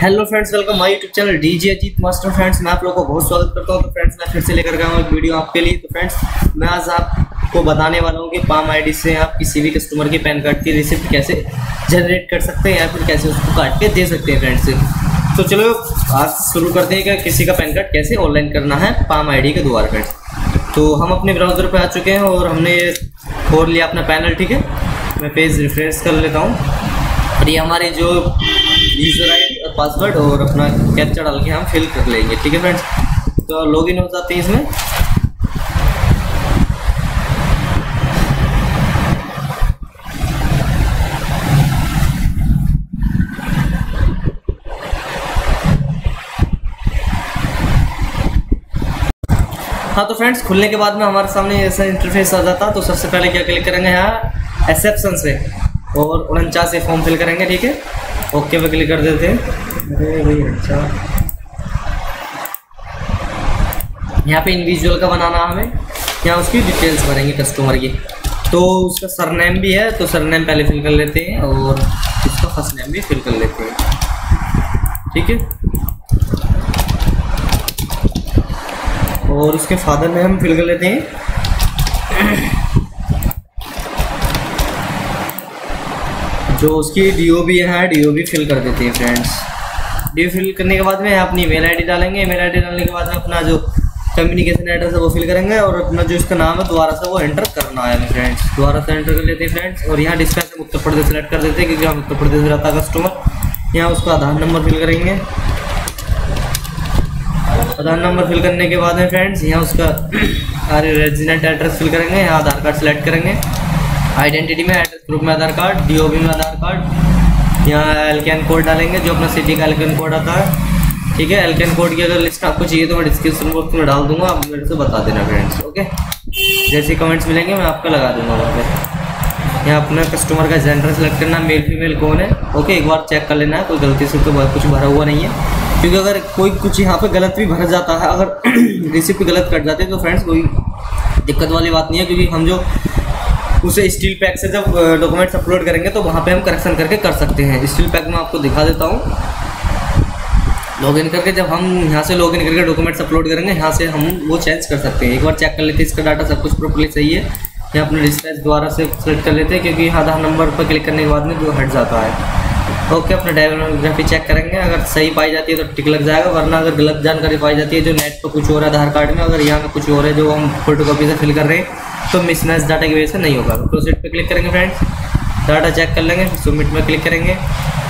Hello friends welcome my YouTube channel DJ Ajit master friends मैं आप लोगों को बहुत स्वागत करता हूँ। तो फ्रेंड्स मैं फिर से लेकर गया हूँ एक वीडियो आपके लिए। तो फ्रेंड्स मैं आज आपको बताने वाला हूँ कि पाम आईडी से आप किसी भी कस्टमर की पैन कार्ड की रिसिप्ट कैसे जनरेट कर सकते हैं या फिर कैसे उसको काट के दे सकते हैं फ्रेंड्स तो चलो, आज शुरू करते हैं कि किसी का पैन कार्ड कैसे ऑनलाइन करना है पाम आई के द्वारा फ्रेंड्स तो हम अपने ब्राउज़र पर आ चुके हैं और हमने खोल लिया अपना पैनल ठीक है? मैं पेज रिफ्रेश कर लेता हूँ। और ये हमारे जो यूज़र आई पासवर्ड और अपना कैप्चा डाल के हम फिल कर लेंगे, ठीक है फ्रेंड्स तो लॉगिन हो जाते हैं इसमें। हाँ तो फ्रेंड्स खुलने के बाद में हमारे सामने ऐसा इंटरफेस आ जाता तो सबसे पहले क्या क्लिक करेंगे? यहाँ एक्सेप्शन से और उनचास से फॉर्म फिल करेंगे, ठीक है? ओके पे क्लिक कर देते हैं। अरे भाई अच्छा। यहाँ पे इंडिविजुअल का बनाना हमें। यहाँ उसकी डिटेल्स भरेंगे कस्टमर की। तो उसका सरनेम भी है तो सरनेम पहले फिल कर लेते हैं और इसका फ़र्स्ट नेम भी फिल कर लेते हैं। ठीक है? और उसके फादर नेम फिल कर लेते हैं। जो उसकी बी है डी फिल कर देते हैं फ्रेंड्स डीओ फिल करने के बाद में अपनी मेल आई डालेंगे. मेल आई डालने के बाद अपना जो कम्युनिकेशन एड्रेस है वो फिल करेंगे और अपना जो इसका नाम है, दोबारा से वो एंटर करना है फ्रेंड्स दोबारा से एंटर कर लेते हैं फ्रेंड्स और यहाँ डिस्पैच हम उत्तर प्रदेश सेलेक्ट कर देते हैं, क्योंकि हम उत्तर प्रदेश रहता कस्टमर यहाँ उसका आधार नंबर फिल करेंगे. आधार नंबर फिल करने के बाद में फ्रेंड्स यहाँ उसका रेजिडेंट एड्रेस फिल करेंगे, यहाँ आधार कार्ड सेलेक्ट करेंगे. आइडेंटिटी में एड्रेस प्रूफ में आधार कार्ड डीओबी में आधार कार्ड यहाँ एलकेन कोड डालेंगे, जो अपना सिटी का एलकेन कोड आता है. ठीक है एलकेन कोड की अगर लिस्ट आपको चाहिए तो मैं डिस्क्रिप्शन बॉक्स में डाल दूँगा, आप मेरे से बता देना फ्रेंड्स ओके जैसे कमेंट्स मिलेंगे, मैं आपका लगा दूँगा वहाँ पर यहाँ अपना कस्टमर का जेंडर सेलेक्ट करना मेल फीमेल कौन है? ओके एक बार चेक कर लेना है कोई गलती से तो कुछ भरा हुआ नहीं है. क्योंकि अगर कोई कुछ यहाँ पे गलत भी भर जाता है, अगर रिसिप्ट गलत कट जाती है तो फ्रेंड्स कोई दिक्कत वाली बात नहीं है, क्योंकि हम जो उसे स्टील पैक से जब डॉक्यूमेंट्स अपलोड करेंगे तो वहाँ पे हम करेक्शन करके कर सकते हैं। स्टील पैक में आपको दिखा देता हूँ। लॉगिन करके जब हम यहाँ से लॉगिन करके डॉक्यूमेंट्स अपलोड करेंगे, यहाँ से हम वो चेंज कर सकते हैं। एक बार चेक कर लेते हैं, इसका डाटा सब कुछ प्रॉपरली सही है। या अपने डिस्पैच द्वारा से सेलेक्ट कर लेते हैं, क्योंकि आधार नंबर पर क्लिक करने के बाद में जो हट जाता है। ओके अपना डायग्राफी चेक करेंगे। अगर सही पाई जाती है तो टिक लग जाएगा। वरना अगर गलत जानकारी पाई जाती है, जो नेट पर कुछ और है, आधार कार्ड में, अगर यहाँ में कुछ और है, जो हम फ़ोटो से फिल कर रहे हैं तो मिसमैच डाटा की वजह से नहीं होगा। प्रोसीड पे क्लिक करेंगे फ्रेंड्स डाटा चेक कर लेंगे सबमिट में क्लिक करेंगे।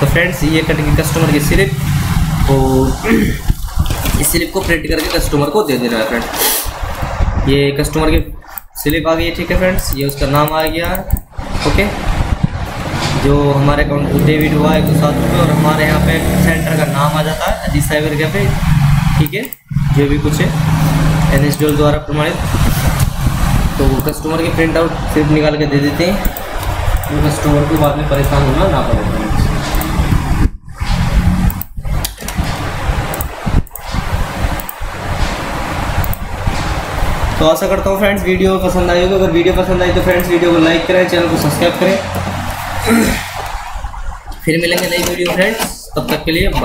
तो फ्रेंड्स ये कटेंगे कस्टमर की स्लिप और इस स्लिप को प्रिंट करके कस्टमर को दे देना है फ्रेंड ये कस्टमर की स्लिप आ गई है ठीक है फ्रेंड्स ये उसका नाम आ गया ओके जो हमारे अकाउंट को डेबिट हुआ है सात रुपये, और हमारे यहाँ पे सेंटर का नाम आ जाता है, अजीत साइबर पे ठीक है? जो भी कुछ है एन द्वारा प्रमाणित। तो कस्टमर के प्रिंट आउट सिर्फ़ निकाल के दे देते हैं। तो कस्टमर को बाद में परेशान होना ना पड़े। तो आशा करता हूँ फ्रेंड्स वीडियो पसंद आई होगी। अगर वीडियो पसंद आई तो फ्रेंड्स वीडियो को लाइक करें चैनल को सब्सक्राइब करें। फिर मिलेंगे नई वीडियो फ्रेंड्स तब तक के लिए